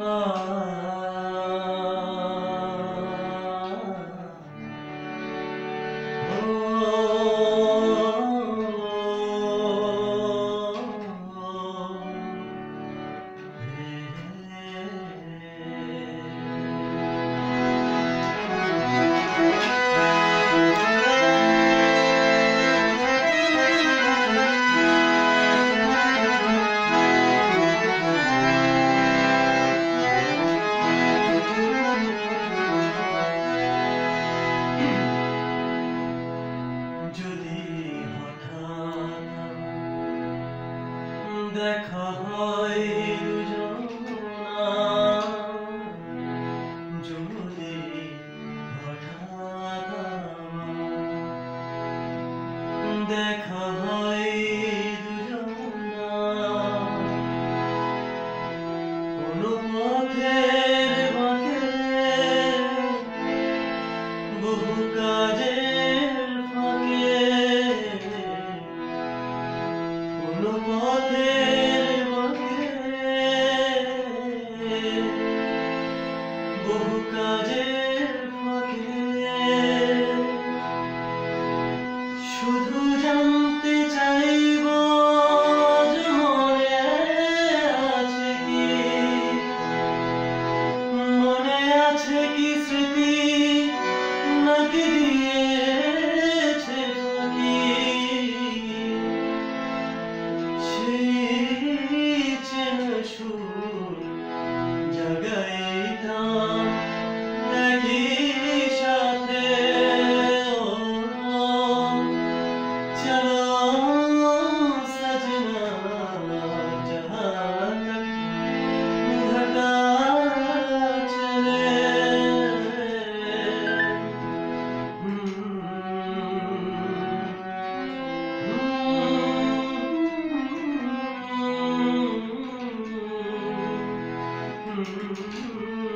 아. দেখা হয় দেখা হয় কোন পথের বাঁকে বহু কাজের ফাঁকে। কোন পথে মনে কি স্মৃতি নাকি দিয়েছে ফাঁকি সেই চেনা সুর জাগাইতাম Música